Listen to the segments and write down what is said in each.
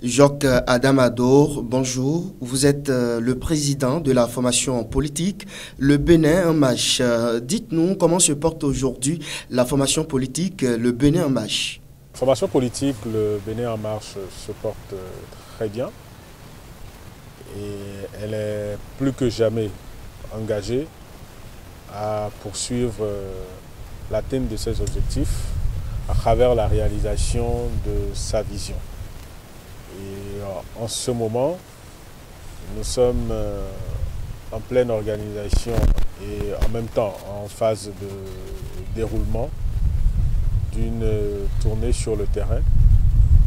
Jacques Adamador, bonjour. Vous êtes euh, le président de la formation politique Le Bénin en marche. Euh, dites-nous comment se porte aujourd'hui la formation politique Le Bénin en marche. La formation politique Le Bénin en marche se porte euh, très bien et elle est plus que jamais engagée à poursuivre l'atteinte de ses objectifs à travers la réalisation de sa vision. Et euh, en ce moment, nous sommes euh, en pleine organisation et en même temps en phase de déroulement d'une tournée sur le terrain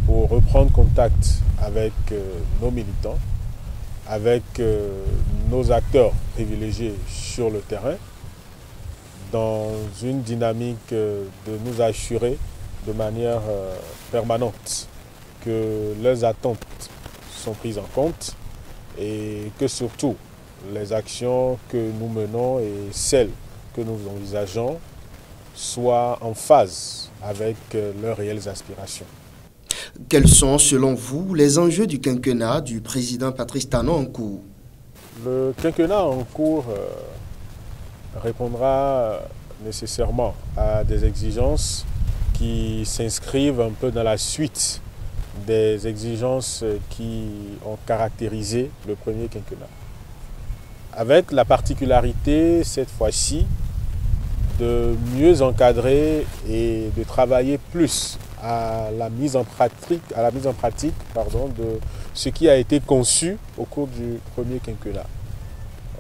pour reprendre contact avec euh, nos militants, avec nos acteurs privilégiés sur le terrain, dans une dynamique de nous assurer de manière permanente que leurs attentes sont prises en compte et que surtout les actions que nous menons et celles que nous envisageons soient en phase avec euh, leurs réelles aspirations. Quels sont, selon vous, les enjeux du quinquennat du président Patrice Talon en cours? Le quinquennat en cours euh, répondra nécessairement à des exigences qui s'inscrivent un peu dans la suite des exigences qui ont caractérisé le premier quinquennat. Avec la particularité, cette fois-ci, de mieux encadrer et de travailler plus à la mise en pratique, à la mise en pratique pardon, de ce qui a été conçu au cours du premier quinquennat.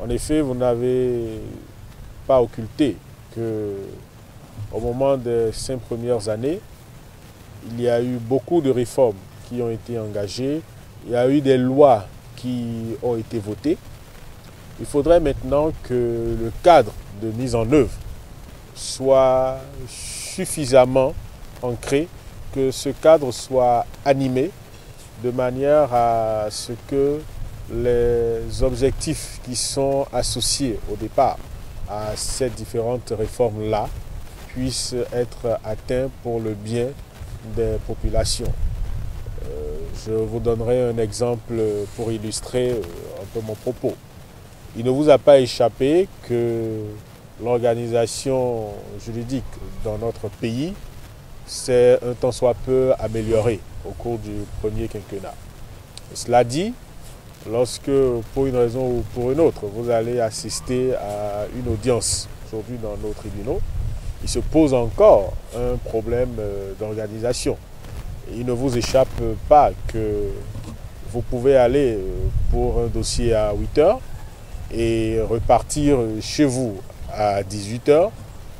En effet, vous n'avez pas occulté que au moment des cinq premières années, il y a eu beaucoup de réformes qui ont été engagées. Il y a eu des lois qui ont été votées. Il faudrait maintenant que le cadre de mise en œuvre soit suffisamment ancré, que ce cadre soit animé de manière à ce que les objectifs qui sont associés au départ à ces différentes réformes-là puissent être atteints pour le bien des populations. Euh, je vous donnerai un exemple pour illustrer euh, un peu mon propos. Il ne vous a pas échappé que l'organisation juridique dans notre pays s'est un tant soit peu améliorée au cours du premier quinquennat. Cela dit, lorsque pour une raison ou pour une autre, vous allez assister à une audience aujourd'hui dans nos tribunaux, il se pose encore un problème euh, d'organisation. Il ne vous échappe pas que vous pouvez aller euh, pour un dossier à 8 heures et repartir chez vous à 18 heures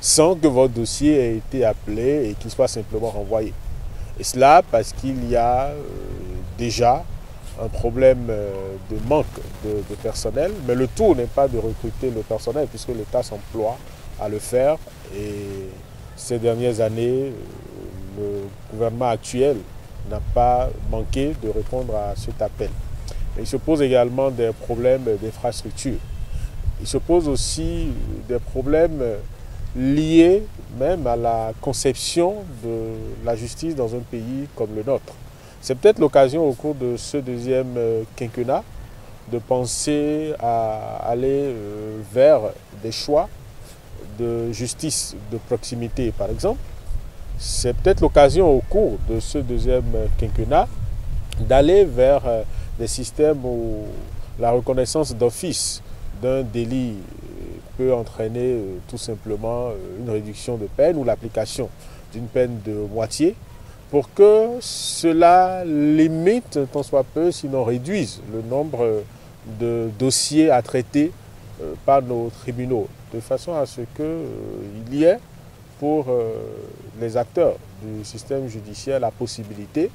sans que votre dossier ait été appelé et qu'il soit simplement renvoyé. Et cela parce qu'il y a euh, déjà un problème de manque de, personnel, mais le tout n'est pas de recruter le personnel puisque l'État s'emploie à le faire. Et ces dernières années, le gouvernement actuel n'a pas manqué de répondre à cet appel. il se pose également des problèmes d'infrastructure. Il se pose aussi des problèmes liés même à la conception de la justice dans un pays comme le nôtre. C'est peut-être l'occasion au cours de ce deuxième quinquennat de penser à aller euh, vers des choix de justice de proximité, par exemple, c'est peut-être l'occasion au cours de ce deuxième quinquennat d'aller vers euh, des systèmes où la reconnaissance d'office d'un délit euh, peut entraîner euh, tout simplement une réduction de peine ou l'application d'une peine de moitié pour que cela limite tant soit peu, sinon réduise le nombre de dossiers à traiter par nos tribunaux. De façon à ce qu'il y ait pour euh, les acteurs du système judiciaire la possibilité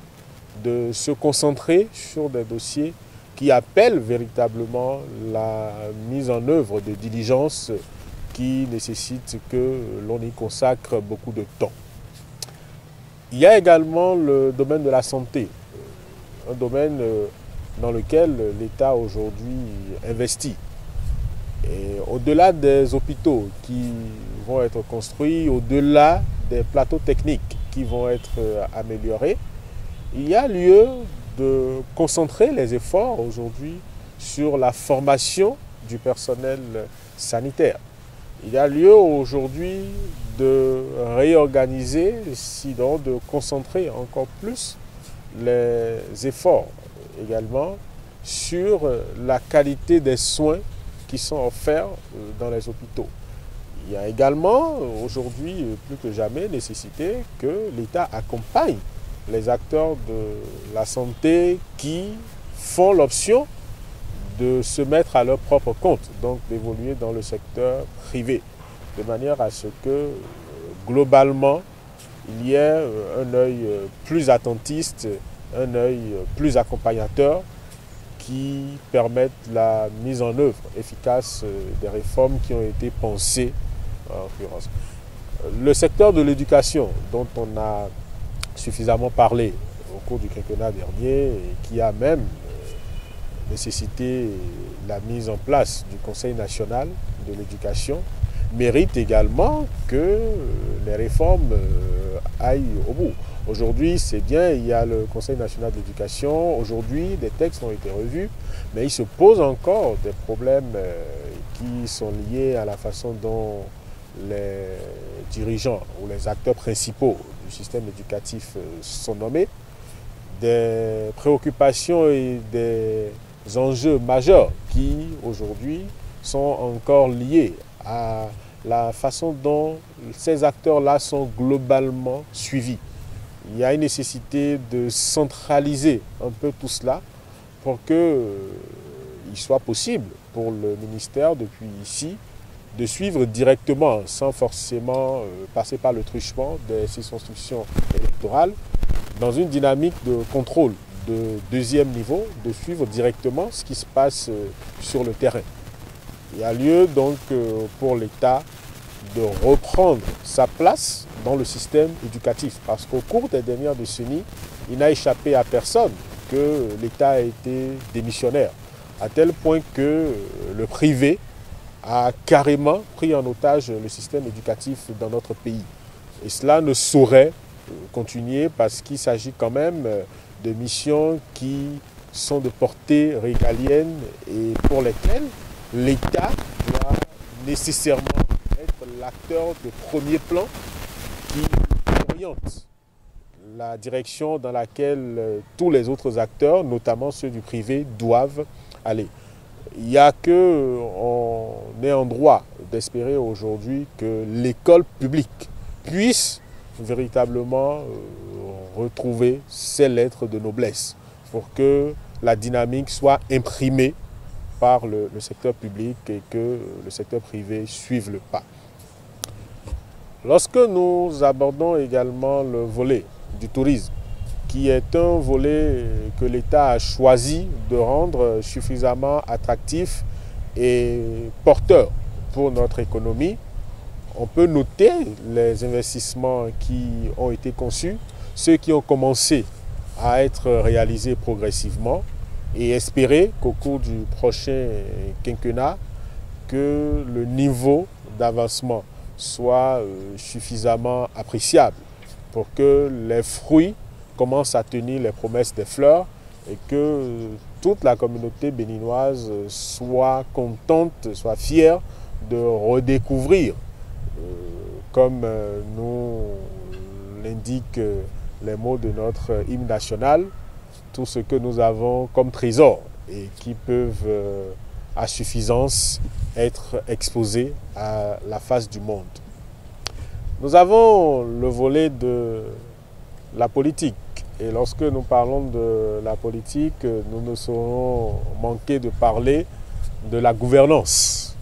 de se concentrer sur des dossiers qui appellent véritablement la mise en œuvre de diligences qui nécessitent que l'on y consacre beaucoup de temps. Il y a également le domaine de la santé, un domaine euh, dans lequel l'État aujourd'hui investit au-delà des hôpitaux qui vont être construits, au-delà des plateaux techniques qui vont être euh, améliorés, il y a lieu de concentrer les efforts aujourd'hui sur la formation du personnel sanitaire. Il y a lieu aujourd'hui de réorganiser, sinon de concentrer encore plus les efforts également sur la qualité des soins qui sont offerts euh, dans les hôpitaux. Il y a également aujourd'hui plus que jamais nécessité que l'État accompagne les acteurs de la santé qui font l'option de se mettre à leur propre compte, donc d'évoluer dans le secteur privé, de manière à ce que euh, globalement, il y ait euh, un œil plus attentiste, un œil plus accompagnateur qui permettent la mise en œuvre efficace euh, des réformes qui ont été pensées en l'occurrence. Le secteur de l'éducation, dont on a suffisamment parlé au cours du quinquennat dernier, et qui a même euh, nécessité la mise en place du Conseil national de l'éducation, mérite également que euh, les réformes aillent au bout. Aujourd'hui, c'est bien, il y a le Conseil national de l'éducation. Aujourd'hui, des textes ont été revus, mais il se pose encore des problèmes euh, qui sont liés à la façon dont les dirigeants ou les acteurs principaux du système éducatif euh, sont nommés, des préoccupations et des enjeux majeurs qui aujourd'hui sont encore liés à la façon dont ces acteurs-là sont globalement suivis il y a une nécessité de centraliser un peu tout cela pour qu'il euh, soit possible pour le ministère depuis ici de suivre directement, sans forcément euh, passer par le truchement des circonscriptions électorales, dans une dynamique de contrôle de deuxième niveau, de suivre directement ce qui se passe euh, sur le terrain. Il y a lieu donc pour l'État de reprendre sa place dans le système éducatif. Parce qu'au cours des dernières décennies, il n'a échappé à personne que l'État a été démissionnaire, à tel point que le privé a carrément pris en otage le système éducatif dans notre pays. Et cela ne saurait continuer parce qu'il s'agit quand même de missions qui sont de portée régalienne et pour lesquelles l'État doit nécessairement l'acteur de premier plan qui oriente la direction dans laquelle euh, tous les autres acteurs, notamment ceux du privé, doivent aller. Il n'y a que on est en droit d'espérer aujourd'hui que l'école publique puisse véritablement euh, retrouver ses lettres de noblesse pour que la dynamique soit imprimée par le, le secteur public et que le secteur privé suive le pas. Lorsque nous abordons également le volet du tourisme, qui est un volet que l'État a choisi de rendre suffisamment attractif et porteur pour notre économie, on peut noter les investissements qui ont été conçus, ceux qui ont commencé à être réalisés progressivement et espérer qu'au cours du prochain quinquennat, que le niveau d'avancement soit euh, suffisamment appréciable pour que les fruits commencent à tenir les promesses des fleurs et que euh, toute la communauté béninoise soit contente, soit fière de redécouvrir, euh, comme nous l'indiquent les mots de notre hymne national, tout ce que nous avons comme trésor et qui peuvent à suffisance être exposés à la face du monde. Nous avons le volet de la politique. Et lorsque nous parlons de la politique, nous ne saurons manquer de parler de la gouvernance.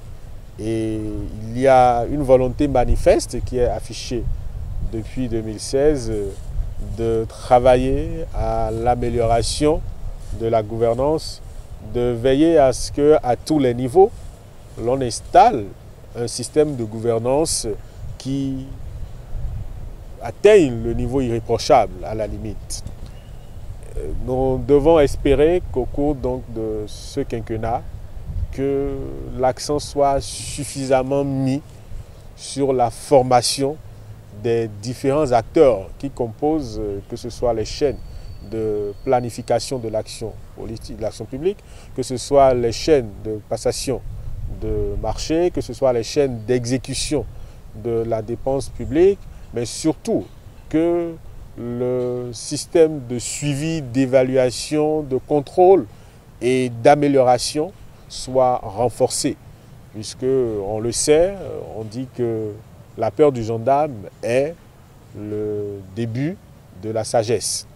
Et il y a une volonté manifeste qui est affichée depuis 2016 de travailler à l'amélioration de la gouvernance, de veiller à ce qu'à tous les niveaux, l'on installe un système de gouvernance qui atteigne le niveau irréprochable à la limite. Euh, nous devons espérer qu'au cours donc de ce quinquennat, que l'accent soit suffisamment mis sur la formation des différents acteurs qui composent, euh, que ce soit les chaînes de planification de l'action politique, de l'action publique, que ce soit les chaînes de passation de marché, que ce soit les chaînes d'exécution de la dépense publique, mais surtout que le système de suivi, d'évaluation, de contrôle et d'amélioration soit renforcé. Puisque, on le sait, on dit que la peur du gendarme est le début de la sagesse.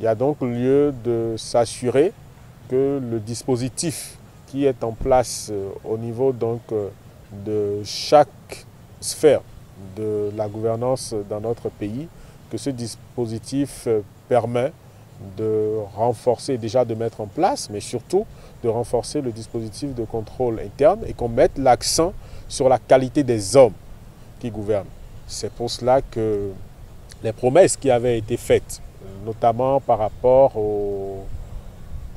Il y a donc lieu de s'assurer que le dispositif qui est en place euh, au niveau donc, euh, de chaque sphère de la gouvernance dans notre pays, que ce dispositif euh, permet de renforcer, déjà de mettre en place, mais surtout de renforcer le dispositif de contrôle interne et qu'on mette l'accent sur la qualité des hommes qui gouvernent. C'est pour cela que les promesses qui avaient été faites, notamment par rapport au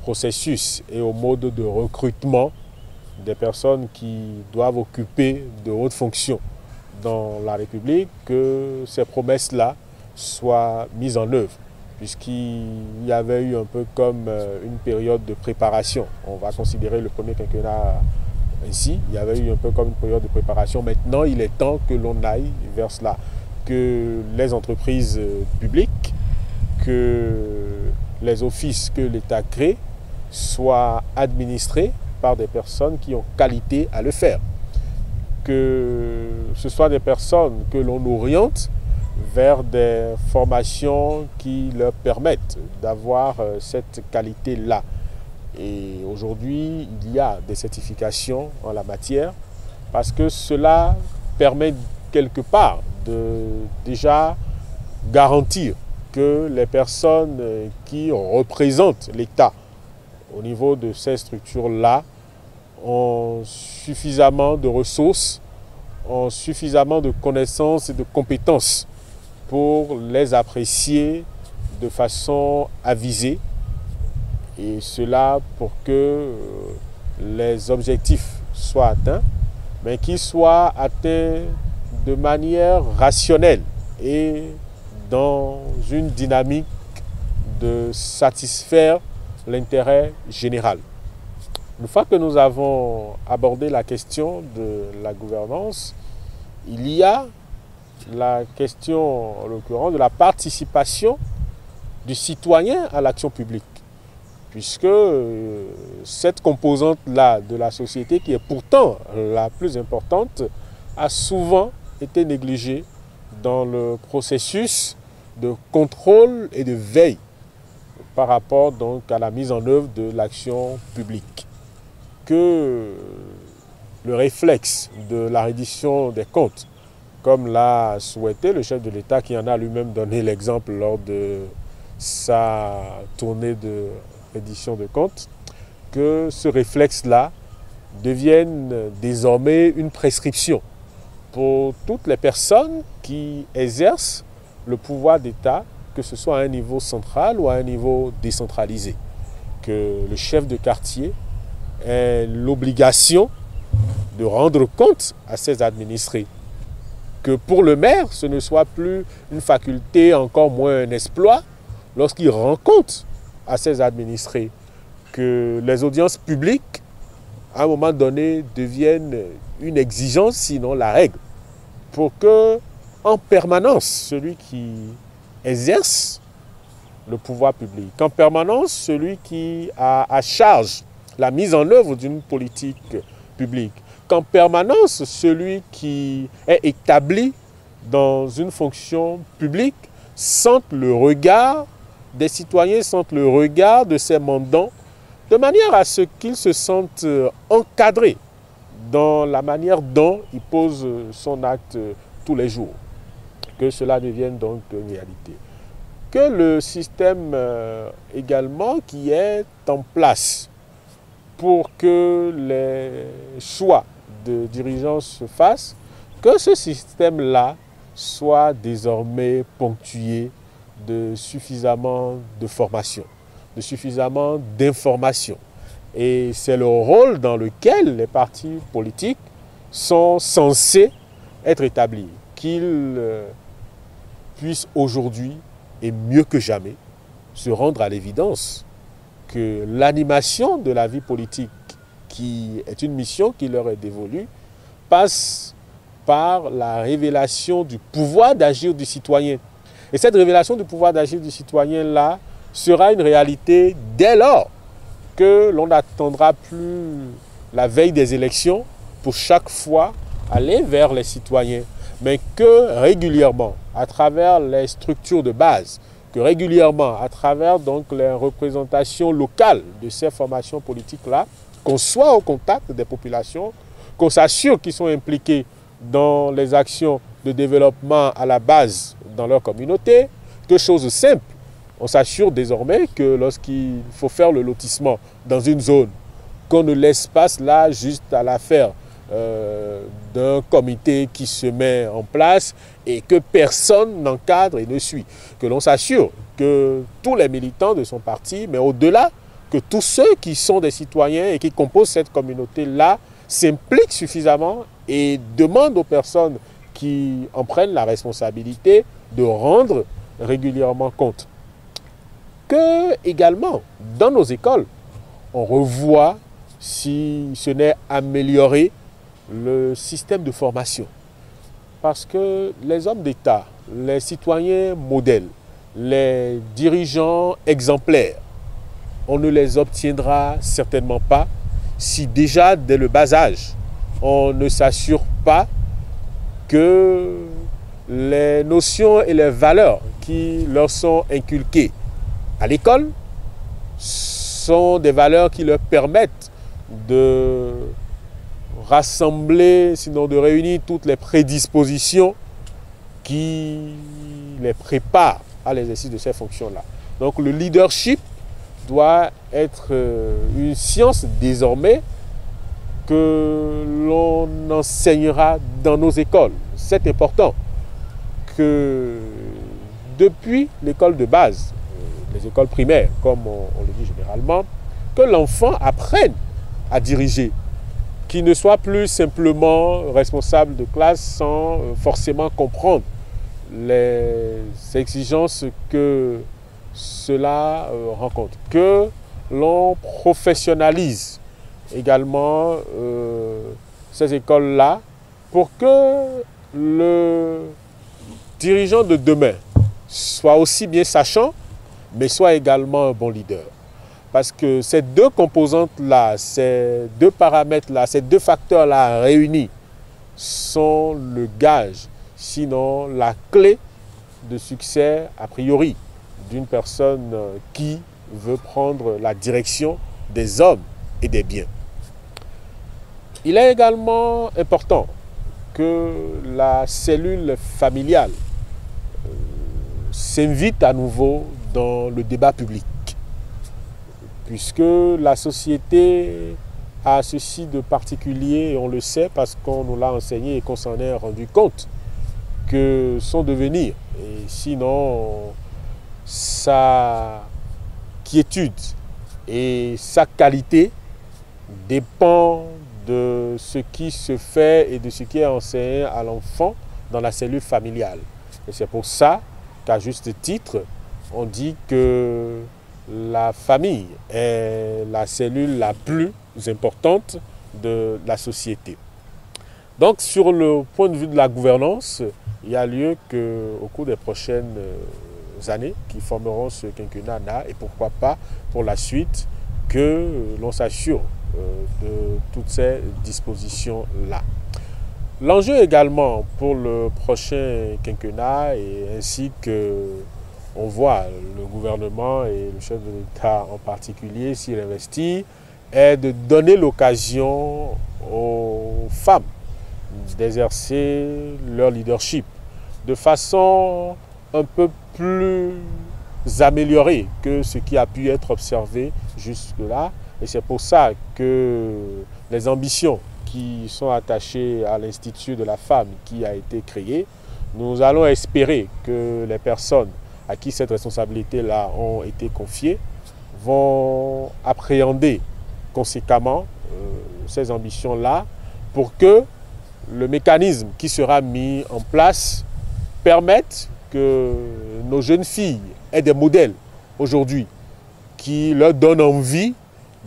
processus et au mode de recrutement des personnes qui doivent occuper de hautes fonctions dans la République, que ces promesses-là soient mises en œuvre, puisqu'il y avait eu un peu comme euh, une période de préparation. On va considérer le premier quinquennat ainsi, il y avait eu un peu comme une période de préparation. Maintenant, il est temps que l'on aille vers cela, que les entreprises publiques, que les offices que l'État crée soient administrés par des personnes qui ont qualité à le faire. Que ce soit des personnes que l'on oriente vers des formations qui leur permettent d'avoir euh, cette qualité-là. Et aujourd'hui, il y a des certifications en la matière parce que cela permet quelque part de déjà garantir que les personnes qui représentent l'État au niveau de ces structures-là ont suffisamment de ressources, ont suffisamment de connaissances et de compétences pour les apprécier de façon avisée et cela pour que euh, les objectifs soient atteints, mais qu'ils soient atteints de manière rationnelle et dans une dynamique de satisfaire l'intérêt général. Une fois que nous avons abordé la question de la gouvernance, il y a la question, en l'occurrence, de la participation du citoyen à l'action publique. Puisque euh, cette composante-là de la société, qui est pourtant la plus importante, a souvent été négligée dans le processus de contrôle et de veille par rapport donc à la mise en œuvre de l'action publique. Que le réflexe de la reddition des comptes, comme l'a souhaité le chef de l'État qui en a lui-même donné l'exemple lors de sa tournée de reddition de comptes, que ce réflexe-là devienne désormais une prescription pour toutes les personnes qui exercent le pouvoir d'État que ce soit à un niveau central ou à un niveau décentralisé. Que le chef de quartier ait l'obligation de rendre compte à ses administrés. Que pour le maire, ce ne soit plus une faculté, encore moins un exploit, lorsqu'il rend compte à ses administrés. Que les audiences publiques, à un moment donné, deviennent une exigence, sinon la règle. Pour que, en permanence, celui qui exerce le pouvoir public. En permanence, celui qui a à charge la mise en œuvre d'une politique publique. Qu'en permanence, celui qui est établi dans une fonction publique sente le regard des citoyens, sente le regard de ses mandants, de manière à ce qu'ils se sentent encadrés dans la manière dont il pose son acte tous les jours que cela devienne donc une réalité. Que le système euh, également qui est en place pour que les choix de dirigeants se fassent, que ce système-là soit désormais ponctué de suffisamment de formation, de suffisamment d'information. Et c'est le rôle dans lequel les partis politiques sont censés être établis, qu'ils euh, puisse aujourd'hui, et mieux que jamais, se rendre à l'évidence que l'animation de la vie politique, qui est une mission qui leur est dévolue, passe par la révélation du pouvoir d'agir du citoyen. Et cette révélation du pouvoir d'agir du citoyen-là sera une réalité dès lors que l'on n'attendra plus la veille des élections pour chaque fois aller vers les citoyens, mais que régulièrement, à travers les structures de base, que régulièrement, à travers les représentations locales de ces formations politiques-là, qu'on soit au contact des populations, qu'on s'assure qu'ils sont impliqués dans les actions de développement à la base dans leur communauté, que chose simple, on s'assure désormais que lorsqu'il faut faire le lotissement dans une zone, qu'on ne laisse pas cela juste à l'affaire euh, d'un comité qui se met en place et que personne n'encadre et ne suit. Que l'on s'assure que tous les militants de son parti, mais au-delà, que tous ceux qui sont des citoyens et qui composent cette communauté-là s'impliquent suffisamment et demandent aux personnes qui en prennent la responsabilité de rendre régulièrement compte. Que également, dans nos écoles, on revoit si ce n'est amélioré le système de formation. Parce que les hommes d'État, les citoyens modèles, les dirigeants exemplaires, on ne les obtiendra certainement pas si déjà dès le bas âge, on ne s'assure pas que les notions et les valeurs qui leur sont inculquées à l'école sont des valeurs qui leur permettent de rassembler, sinon de réunir toutes les prédispositions qui les préparent à l'exercice de ces fonctions-là. Donc le leadership doit être euh, une science désormais que l'on enseignera dans nos écoles. C'est important que depuis l'école de base, les écoles primaires, comme on, le dit généralement, que l'enfant apprenne à diriger, qu'il ne soit plus simplement responsable de classe sans euh, forcément comprendre les exigences que cela euh, rencontre. Que l'on professionnalise également euh, ces écoles-là pour que le dirigeant de demain soit aussi bien sachant, mais soit également un bon leader. Parce que ces deux composantes-là, ces deux paramètres-là, ces deux facteurs-là réunis sont le gage, sinon la clé de succès a priori d'une personne qui veut prendre la direction des hommes et des biens. Il est également important que la cellule familiale euh, s'invite à nouveau dans le débat public puisque la société a ceci de particulier, et on le sait parce qu'on nous l'a enseigné et qu'on s'en est rendu compte, que son devenir, et sinon sa quiétude et sa qualité dépend de ce qui se fait et de ce qui est enseigné à l'enfant dans la cellule familiale. Et c'est pour ça qu'à juste titre, on dit que la famille est la cellule la plus importante de la société. Donc sur le point de vue de la gouvernance, il y a lieu qu'au cours des prochaines euh, années qui formeront ce quinquennat et pourquoi pas pour la suite que l'on s'assure euh, de toutes ces dispositions-là. L'enjeu également pour le prochain quinquennat et ainsi que on voit le gouvernement et le chef de l'État en particulier, s'il investit, est de donner l'occasion aux femmes d'exercer leur leadership de façon un peu plus améliorée que ce qui a pu être observé jusque-là. Et c'est pour ça que les ambitions qui sont attachées à l'Institut de la femme qui a été créé, nous allons espérer que les personnes à qui cette responsabilité-là ont été confiées vont appréhender conséquemment euh, ces ambitions-là pour que le mécanisme qui sera mis en place permette que nos jeunes filles aient des modèles aujourd'hui qui leur donne envie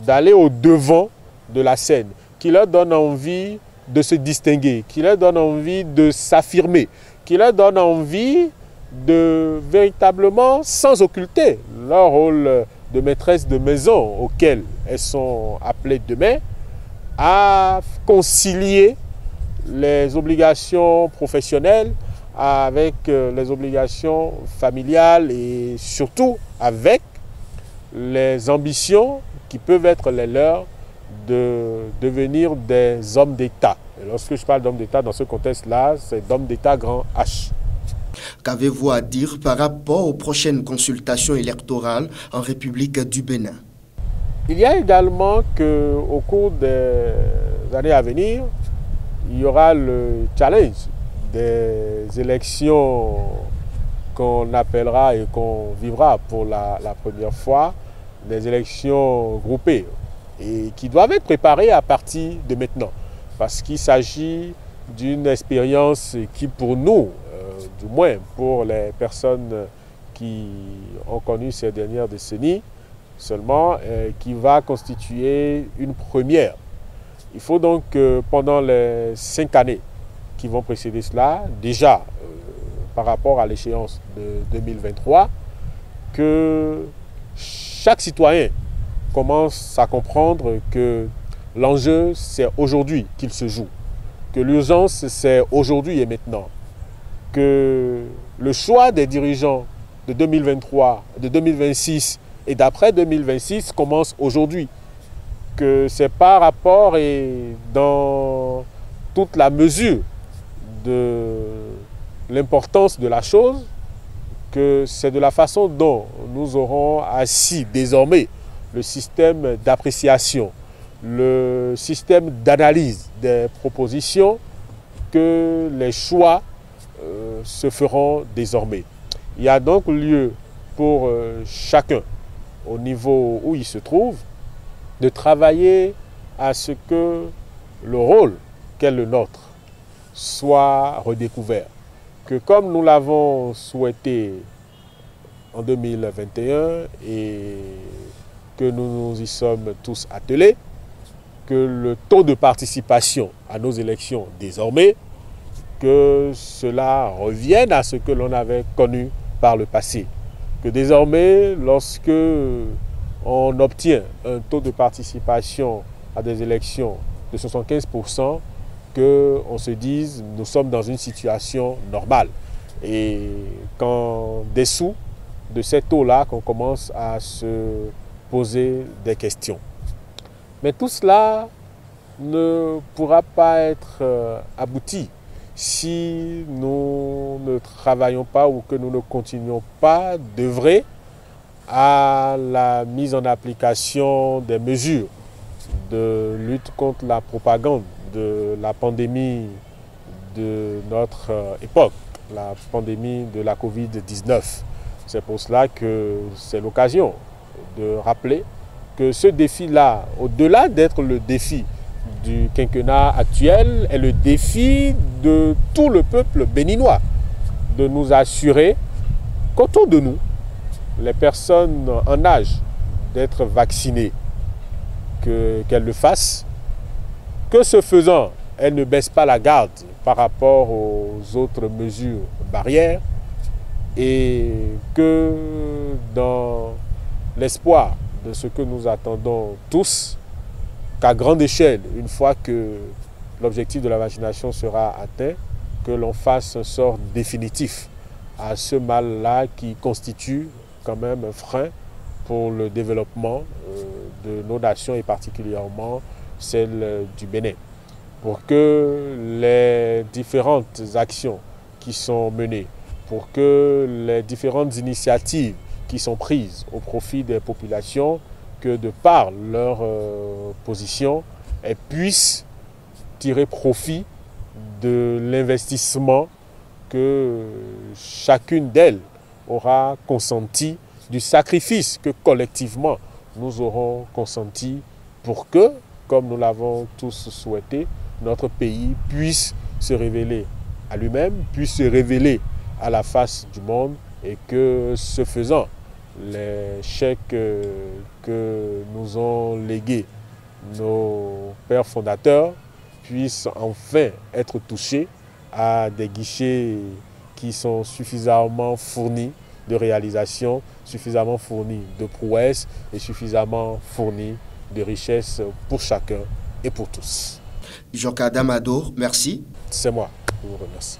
d'aller au devant de la scène, qui leur donne envie de se distinguer, qui leur donne envie de s'affirmer, qui leur donne envie de véritablement, sans occulter leur rôle de maîtresse de maison auquel elles sont appelées demain, à concilier les obligations professionnelles avec euh, les obligations familiales et surtout avec les ambitions qui peuvent être les leurs de devenir des hommes d'État. Lorsque je parle d'hommes d'État dans ce contexte-là, c'est d'hommes d'État grand H. Qu'avez-vous à dire par rapport aux prochaines consultations électorales en République du Bénin? Il y a également qu'au cours des années à venir, il y aura le challenge des élections qu'on appellera et qu'on vivra pour la, la, première fois, des élections groupées et qui doivent être préparées à partir de maintenant. Parce qu'il s'agit d'une expérience qui pour nous, du moins pour les personnes qui ont connu ces dernières décennies, seulement, qui va constituer une première. Il faut donc que pendant les cinq années qui vont précéder cela, déjà euh, par rapport à l'échéance de 2023, que chaque citoyen commence à comprendre que l'enjeu, c'est aujourd'hui qu'il se joue, que l'urgence, c'est aujourd'hui et maintenant, que le choix des dirigeants de 2023, de 2026 et d'après 2026 commence aujourd'hui, que c'est par rapport et dans toute la mesure de l'importance de la chose que c'est de la façon dont nous aurons assis désormais le système d'appréciation, le système d'analyse des propositions que les choix euh, se feront désormais. Il y a donc lieu pour euh, chacun, au niveau où il se trouve, de travailler à ce que le rôle qu'est le nôtre soit redécouvert. Que comme nous l'avons souhaité en 2021 et que nous nous y sommes tous attelés, que le taux de participation à nos élections désormais, que cela revienne à ce que l'on avait connu par le passé. Que désormais, lorsque on obtient un taux de participation à des élections de 75%, qu'on se dise nous sommes dans une situation normale. Et qu'en dessous de cette eau-là, qu'on commence à se poser des questions. Mais tout cela ne pourra pas être euh, abouti si nous ne travaillons pas ou que nous ne continuons pas d'œuvrer à la mise en application des mesures de lutte contre la propagande de la pandémie de notre euh, époque, la pandémie de la Covid-19. C'est pour cela que c'est l'occasion de rappeler que ce défi-là, au-delà d'être le défi du quinquennat actuel, est le défi de tout le peuple béninois, de nous assurer qu'autour de nous, les personnes en âge d'être vaccinées, qu'elles le fassent, que ce faisant, elles ne baissent pas la garde par rapport aux autres mesures barrières et que dans l'espoir de ce que nous attendons tous, qu'à grande échelle, une fois que l'objectif de la vaccination sera atteint, que l'on fasse un sort définitif à ce mal-là qui constitue quand même un frein pour le développement euh, de nos nations et particulièrement celle du Bénin. Pour que les différentes actions qui sont menées, pour que les différentes initiatives qui sont prises au profit des populations, que de par leur euh, position, elles puissent tirer profit de l'investissement que chacune d'elles aura consenti, du sacrifice que collectivement nous aurons consenti pour que, comme nous l'avons tous souhaité, notre pays puisse se révéler à lui-même, puisse se révéler à la face du monde et que ce faisant, les chèques que nous ont légués nos pères fondateurs puissent enfin être touchés à des guichets qui sont suffisamment fournis de réalisation, suffisamment fournis de prouesses et suffisamment fournis de richesses pour chacun et pour tous. Joka Damador, merci. C'est moi, je vous remercie.